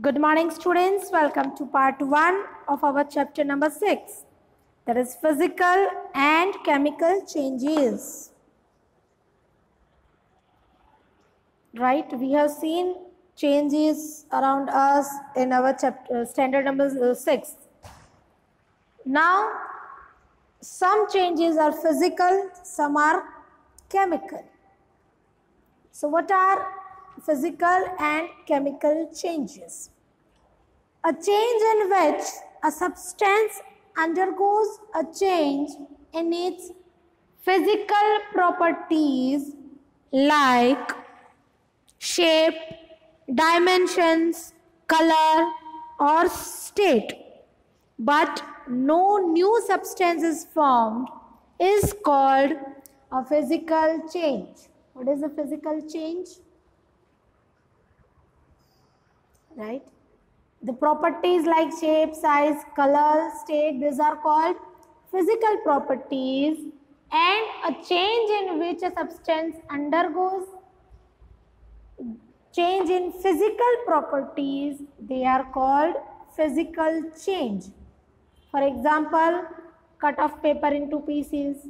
Good morning, students. Welcome to part one of our chapter number six. That is physical and chemical changes. Right? We have seen changes around us in our chapter standard number uh, six. Now, some changes are physical, some are chemical. So, what are physical and chemical changes? A change in which a substance undergoes a change in its physical properties like shape, dimensions, color, or state, but no new substance is formed, is called a physical change. What is a physical change? Right? The properties like shape, size, color, state, these are called physical properties and a change in which a substance undergoes change in physical properties, they are called physical change. For example, cut off paper into pieces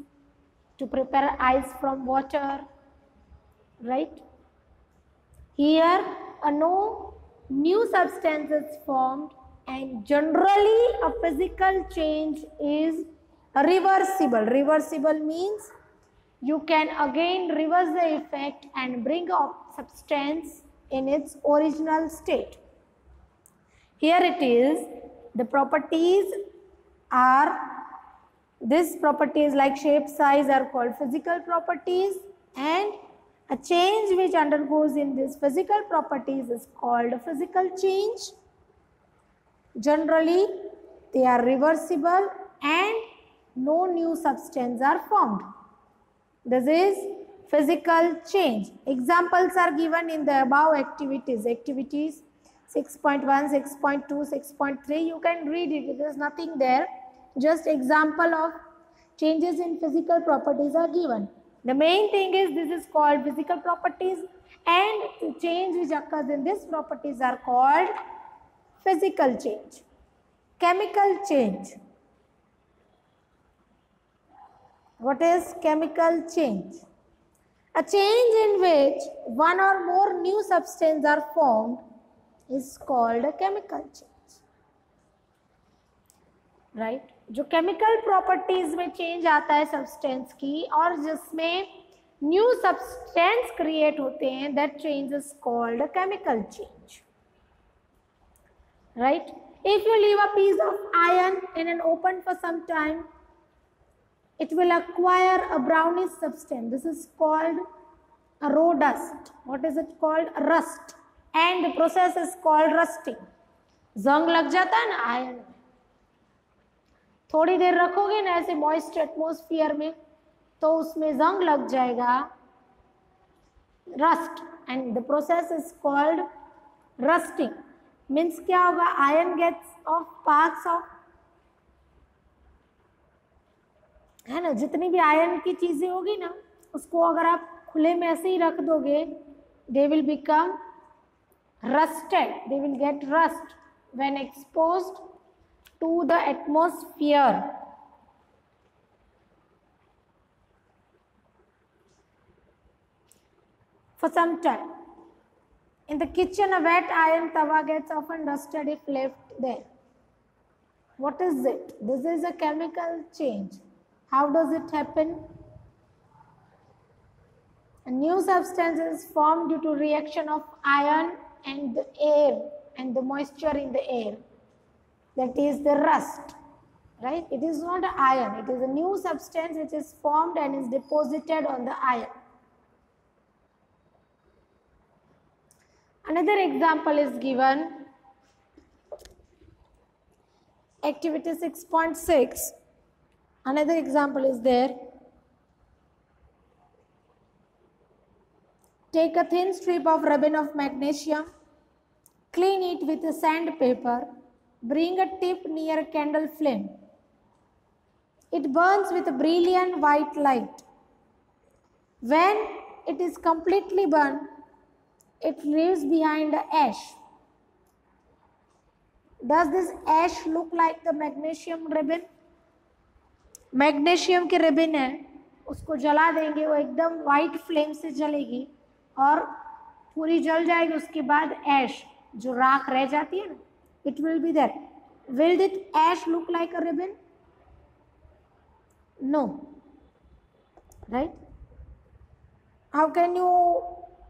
to prepare ice from water, right? Here, a no new substance is formed and generally a physical change is reversible. Reversible means you can again reverse the effect and bring up substance in its original state. Here it is, the properties are, this properties like shape, size are called physical properties and a change which undergoes in these physical properties is called a physical change. Generally, they are reversible and no new substance are formed. This is physical change. Examples are given in the above activities. Activities 6.1, 6.2, 6.3. You can read it. There is nothing there. Just example of changes in physical properties are given. The main thing is this is called physical properties and the change which occurs in these properties are called physical change. Chemical change. What is chemical change? A change in which one or more new substances are formed is called a chemical change. Right right? जो chemical properties में change आता है substance की और जिसमें new substance create होते हैं that change is called chemical change right if you leave a piece of iron in an open for some time it will acquire a brownish substance this is called rust what is it called rust and process is called rusting जंग लग जाता है ना ion थोड़ी देर रखोगे ना ऐसे moist atmosphere में तो उसमें जंग लग जाएगा। Rust and the process is called rusting means क्या होगा? Iron gets off parts of है ना? जितनी भी आयन की चीज़ें होगी ना, उसको अगर आप खुले में ऐसे ही रख दोगे they will become rusted they will get rust when exposed to the atmosphere. For some time. In the kitchen, a wet iron tawa gets often rusted if left there. What is it? This is a chemical change. How does it happen? A new substance is formed due to reaction of iron and the air and the moisture in the air that is the rust right? It is not iron. It is a new substance which is formed and is deposited on the iron. Another example is given. Activity 6.6 another example is there. Take a thin strip of ribbon of magnesium. Clean it with a sandpaper Bring a tip near a candle flame. It burns with a brilliant white light. When it is completely burned, it leaves behind a ash. does this ash look like the magnesium ribbon magnesium की ribbon है उसको जला देंगे वो एकदम white flame से जलेगी और पूरी जल जाएगी उसके बाद ऐश जो राख रह जाती है ना it will be there. Will this ash look like a ribbon? No. Right? How can you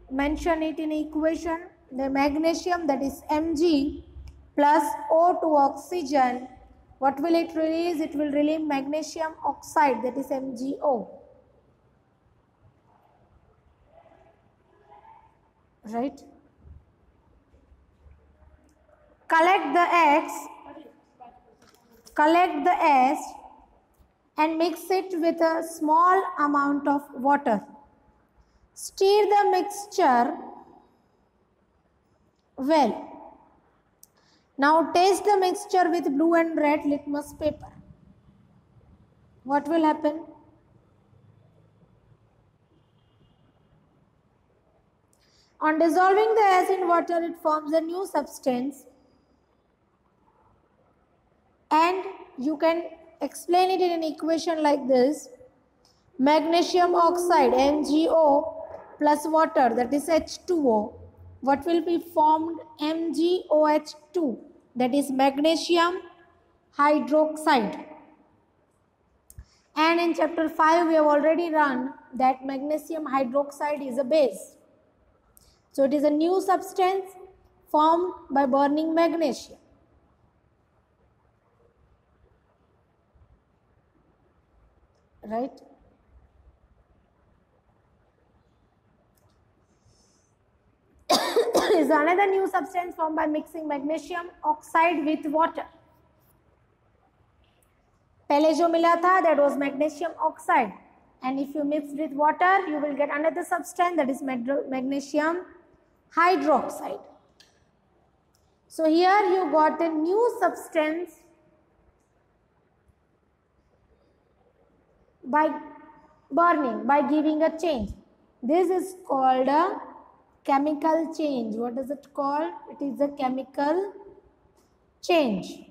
mention it in equation? The magnesium that is mg plus o2 oxygen what will it release? It will release magnesium oxide that is mgo. Right? Collect the eggs collect the eggs and mix it with a small amount of water. Stir the mixture well. Now taste the mixture with blue and red litmus paper. What will happen? On dissolving the S in water, it forms a new substance and you can explain it in an equation like this. Magnesium oxide MgO plus water that is H2O. What will be formed? MgOH2 that is magnesium hydroxide. And in chapter 5 we have already run that magnesium hydroxide is a base. So it is a new substance formed by burning magnesium. Right? is another new substance formed by mixing magnesium oxide with water. पहले जो मिला था that was magnesium oxide and if you mix with water you will get another substance that is magnesium hydroxide. So here you got a new substance by burning, by giving a change. This is called a chemical change. What is it called? It is a chemical change.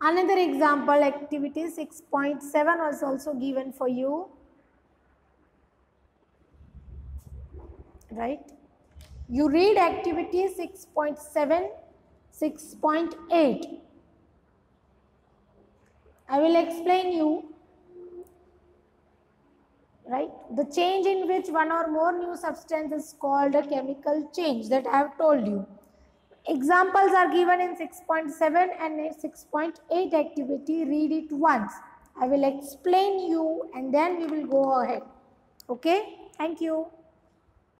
Another example activity 6.7 was also given for you. right you read activity 6.7 6.8 i will explain you right? The change in which one or more new substance is called a chemical change that i have told you. Examples are given in 6.7 and 6.8 activity read it once. I will explain you and then we will go ahead. Okay? Thank you